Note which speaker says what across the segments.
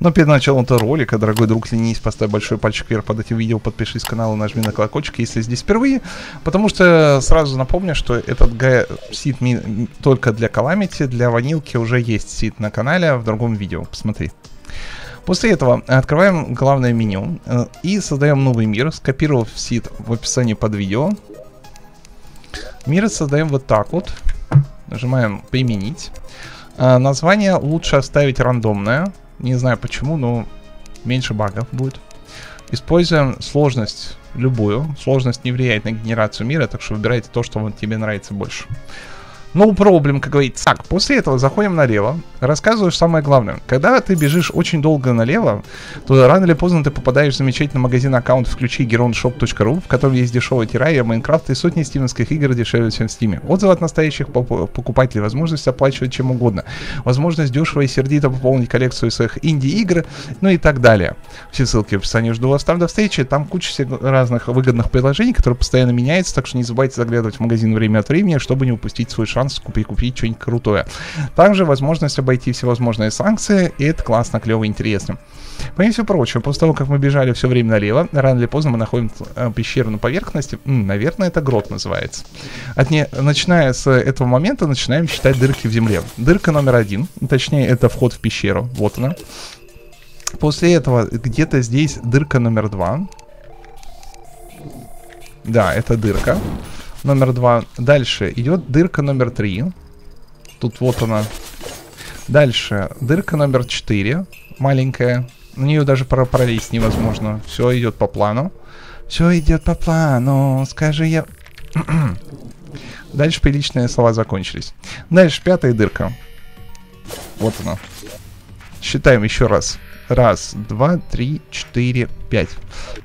Speaker 1: Но перед началом этого ролика, дорогой друг, ленись, поставь большой пальчик вверх под этим видео, подпишись к каналу, нажми на колокольчик, если здесь впервые. Потому что сразу напомню, что этот сид только для Calamity, для ванилки уже есть сид на канале в другом видео, посмотри. После этого открываем главное меню э, и создаем новый мир, скопировав сид в описании под видео. Мир создаем вот так вот. Нажимаем «Применить». Э, название лучше оставить рандомное. Не знаю почему, но меньше багов будет. Используем сложность любую. Сложность не влияет на генерацию мира, так что выбирайте то, что вам тебе нравится больше. No problem, как говорится. Так, после этого заходим налево. Рассказываешь самое главное. Когда ты бежишь очень долго налево, то рано или поздно ты попадаешь в замечательный магазин аккаунт «Включи geronshop.ru», в котором есть дешевая террария, Майнкрафт и сотни стивенских игр дешевле, чем в Стиме. Отзывы от настоящих покупателей, возможность оплачивать чем угодно, возможность дешево и сердито пополнить коллекцию своих инди-игр, ну и так далее. Все ссылки в описании. Жду вас там до встречи. Там куча разных выгодных предложений, которые постоянно меняются, так что не забывайте заглядывать в магазин время от времени, чтобы не упустить свой шанс шанс купить, купить что-нибудь крутое. Также возможность обойти всевозможные санкции, и это классно, клево, интересно. Помимо всего прочего, после того, как мы бежали все время налево, рано или поздно мы находим э, пещеру на поверхности. М, наверное, это грот называется. От не, начиная с этого момента начинаем считать дырки в земле. Дырка номер один, точнее, это вход в пещеру. Вот она. После этого где-то здесь дырка номер два. Да, это дырка номер два. Дальше идет дырка номер три. Тут вот она. Дальше дырка номер четыре. Маленькая. На нее даже пролезть невозможно. Все идет по плану. Все идет по плану. Скажи я... Дальше приличные слова закончились. Дальше пятая дырка. Вот она. Считаем еще раз. Раз, два, три, четыре, пять.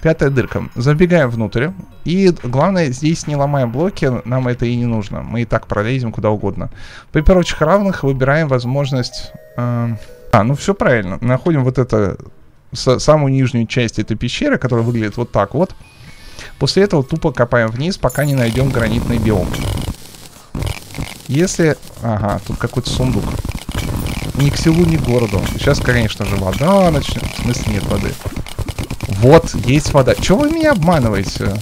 Speaker 1: Пятая дырка. Забегаем внутрь. И главное, здесь не ломаем блоки, нам это и не нужно. Мы и так пролезем куда угодно. При прочих равных выбираем возможность... Э, а, ну все правильно. Находим вот это... Самую нижнюю часть этой пещеры, которая выглядит вот так вот. После этого тупо копаем вниз, пока не найдем гранитный биом. Если... Ага, тут какой-то сундук. Ни к селу, ни к городу. Сейчас, конечно же, вода начнет. В смысле нет воды. Вот, есть вода. Чего вы меня обманываете?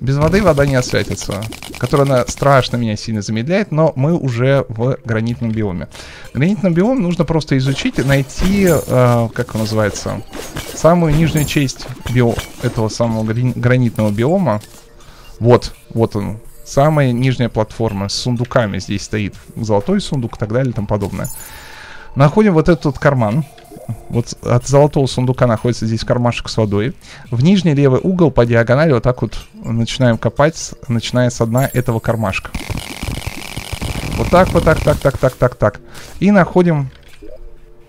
Speaker 1: Без воды вода не освятится. Которая она страшно меня сильно замедляет, но мы уже в гранитном биоме. Гранитный биом нужно просто изучить и найти, э, как он называется, самую нижнюю часть био этого самого гранитного биома. Вот, вот он. Самая нижняя платформа с сундуками здесь стоит. Золотой сундук и так далее и тому подобное. Находим вот этот карман. Вот от золотого сундука находится здесь кармашек с водой. В нижний левый угол по диагонали вот так вот начинаем копать, начиная с дна этого кармашка. Вот так, вот так, так, так, так, так, так. И находим...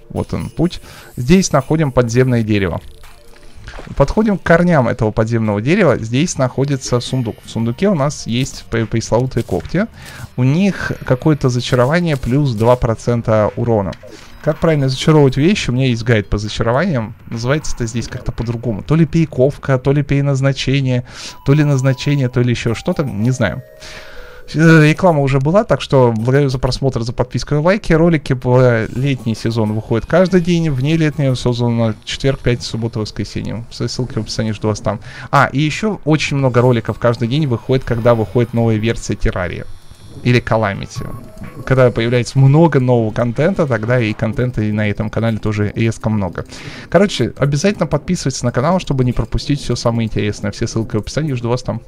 Speaker 1: Вот он, путь. Здесь находим подземное дерево. Подходим к корням этого подземного дерева. Здесь находится сундук. В сундуке у нас есть пресловутые когти. У них какое-то зачарование плюс 2% урона. Как правильно зачаровывать вещи? У меня есть гайд по зачарованиям. Называется это здесь как-то по-другому. То ли пейковка, то ли пей-назначение, то ли назначение, то ли еще что-то. Не знаю. Э, реклама уже была, так что благодарю за просмотр, за подписку и лайки. Ролики по летний сезон выходят каждый день, вне летнего сезона четверг, пятница, суббота, воскресенье. Все ссылки в описании, жду вас там. А, и еще очень много роликов каждый день выходит, когда выходит новая версия Террария. Или Calamity. Когда появляется много нового контента, тогда и контента и на этом канале тоже резко много. Короче, обязательно подписывайтесь на канал, чтобы не пропустить все самое интересное. Все ссылки в описании, жду вас там.